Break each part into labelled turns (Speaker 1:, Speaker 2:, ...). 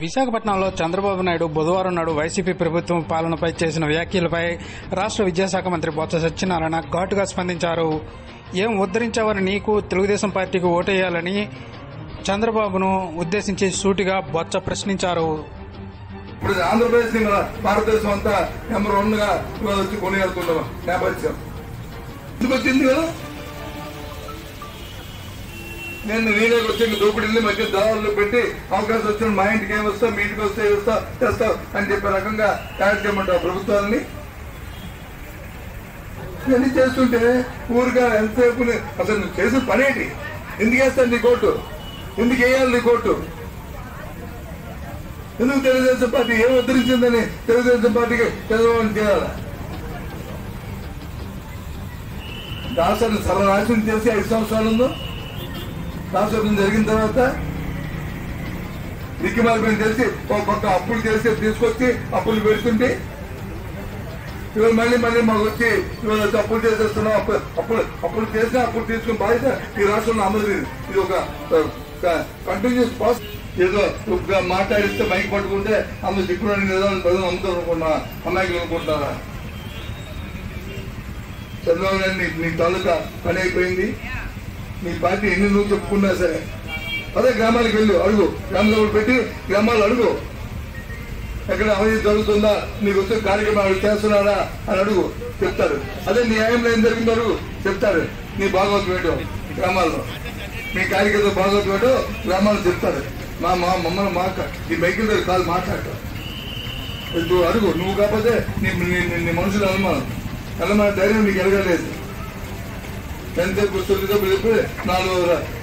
Speaker 1: విశాఖపట్నంలో చంద్రబాబు నాయుడు బుధవారం నాడు వైసీపీ ప్రభుత్వం పాలనపై చేసిన వ్యాఖ్యలపై రాష్ట్ర విద్యాశాఖ మంత్రి బొత్స సత్యనారాయణ ఘాటుగా స్పందించారు. ఏం ఉద్ధరించావని నీకు తెలుగుదేశం పార్టీకి ఓటేయాలని చంద్రబాబును ఉద్దేశించి సూటిగా బొత్స ప్రశ్నించారు.
Speaker 2: ఇప్పుడు ఆంధ్రప్రదేశ్ భారతదేశం అంతా నెంబర్ వన్గా వచ్చి కొనియాడుతున్నాం నేపథ్యం. ఎందుకు వచ్చింది కదా? నేను నేనే వచ్చి దోపిడీని మధ్య దళాల్లో పెట్టి అవకాశం వచ్చింది మా ఇంటికి ఏం వస్తా మీ ఇంటికి వస్తే వస్తా తెస్తావు అని చెప్పే రకంగా తయారు చేయమంటావు ప్రభుత్వాన్ని ఇవన్నీ చేస్తుంటే ఊరుగా ఎంతసేపు అసలు నువ్వు చేసిన పనేంటి ఎందుకు వేస్తాను నీ కోర్టు ఎందుకు వేయాలి నీ కోర్టు ఎందుకు తెలుగుదేశం పార్టీ ఏం ఉద్ధరించిందని తెలుగుదేశం పార్టీకి చంద్రబాబు చేయాలి? దాసరి సర్వనాశనం చేసి ఐదు సంవత్సరాలు ఉందో? దాసరిని జరిగిన తర్వాత దిక్కుమార్గం తెలిసి ఒక పక్క అప్పులు చేసి తీసుకొచ్చి అప్పులు పెడుతుంటే ఇవాళ మళ్ళీ మళ్ళీ మాకు వచ్చి ఇవాళ వచ్చి అప్పులు చేసేస్తున్నాం అప్పు అప్పులు అప్పులు చేసినా అప్పులు తీసుకుని బాధ్యత ఈ రాష్ట్రంలో అమలు లేదు. ఇది ఒక కంటిన్యూస్ ప్రాసెస్ ఏదో మాట్లాడిస్తే మైక్ పట్టుకుంటే అమ్మ దిక్కులని నిజాలను ప్రజలు అమ్ముతారు అనుకుంటున్నా అమ్మాయికి అనుకుంటారా? చంద్రబాబు నాయుడు నీ తాలూకా పని అయిపోయింది. నీ పార్టీ ఎన్ని నువ్వు చెప్పుకున్నా సరే అదే గ్రామాలకు వెళ్ళు అడుగు. గ్రామ సభలు పెట్టి గ్రామాలు అడుగు. ఎక్కడ అవినీతి జరుగుతుందా? నీకు వచ్చే కార్యక్రమాలు చేస్తున్నారా అని అడుగు. చెప్తారు. అదే నీ న్యాయంలో ఏం జరిగిందో అడుగు. చెప్తారు. నీ భాగవతం ఏంటో గ్రామాల్లో. మీ కార్యకర్త భాగవతం ఏంటో గ్రామాల్లో చెప్తారు. మా మా మమ్మల్ని మాట నీ మైకిల్ దగ్గర కాదు మాట్లాడటం నువ్వు అడుగు. నువ్వు కాకపోతే నీ నీ మనుషులు అనుమానం. అనుమాన ధైర్యం నీకు ఎరగలేదు ఎంతసేపు తొమ్మిదో పిలిపి నాలుగు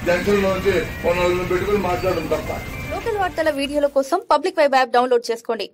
Speaker 2: జంక్షన్లో వచ్చి ఓ పెట్టుకుని మాట్లాడడం తప్ప.
Speaker 3: లోకల్ వార్తల వీడియోల కోసం పబ్లిక్ వెబ్ యాప్ డౌన్లోడ్ చేసుకోండి.